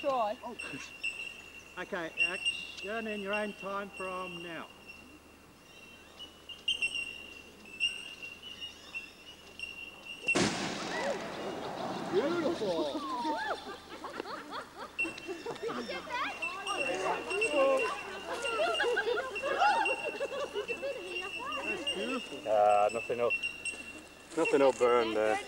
try. Oh, okay, action in your own time from now. Beautiful. That's beautiful. Ah, nothing will, nothing will burn there.